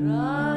Right.